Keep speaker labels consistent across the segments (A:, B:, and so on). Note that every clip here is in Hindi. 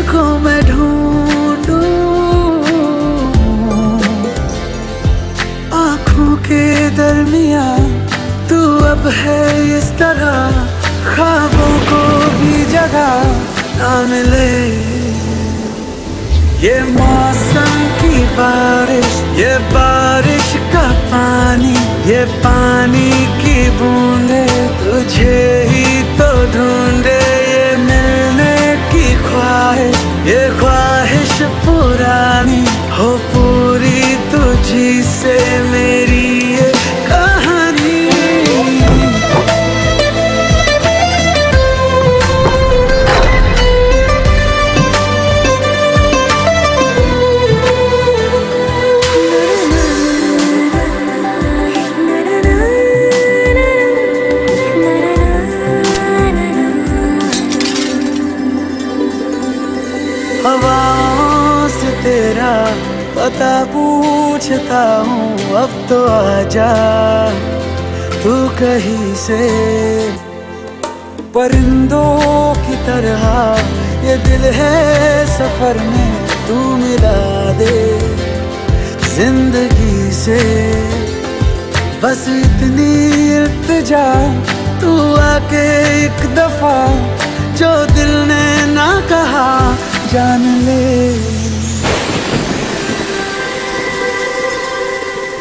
A: तुझको मैं ढूंढू। आँखों के दरमिया तू अब है इस तरह। ख्वाबों को भी जगह ना मिले। ये मौसम की बारिश, ये बारिश का पानी, ये पानी की बूंदे, तुझे ही तो ढूंढे। पता पूछता हूँ, अब तो आजा। तू कहीं से? परिंदों की तरह, ये दिल है सफ़र में, तू मिला दे। ज़िंदगी से बस इतनी इल्तिजा, तू आके एक दफ़ा, जो दिल ने ना कहा, जान ले।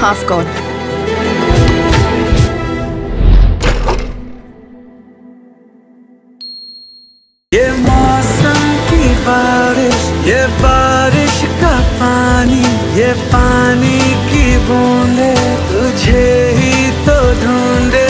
B: Half gone.
A: ये मौसम की बारिश, ये बारिश का पानी, ये पानी की बूंदे, तुझे ही तो ढूंढे